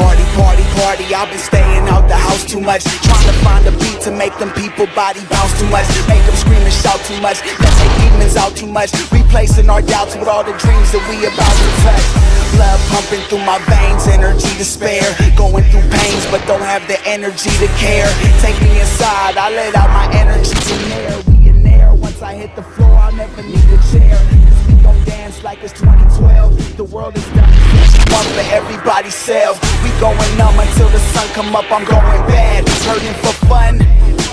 Party, party, party, I've been staying out the house too much. Trying to find a beat to make them people body bounce too much. Make them scream and shout too much, let their demons out too much. Replacing our doubts with all the dreams that we about to touch. Blood pumping through my veins, energy to spare. Going through pains, but don't have the energy to care. Take me inside, I let out my energy to there We in there, once I hit the floor, I'll never need a chair. Cause we gon' dance like it's 2012 The world is one for everybody's self. We going numb until the sun come up. I'm going bad, hurting for fun,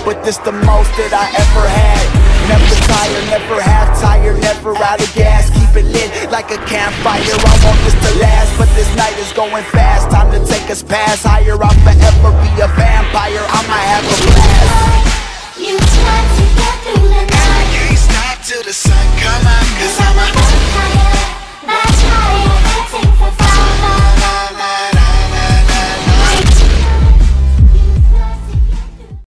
but this the most that I ever had. Never tired, never half tired, never out of gas. Keep it lit like a campfire. I want this to last, but this night is going fast. Time to take us past higher. I'll forever be a vampire. I'ma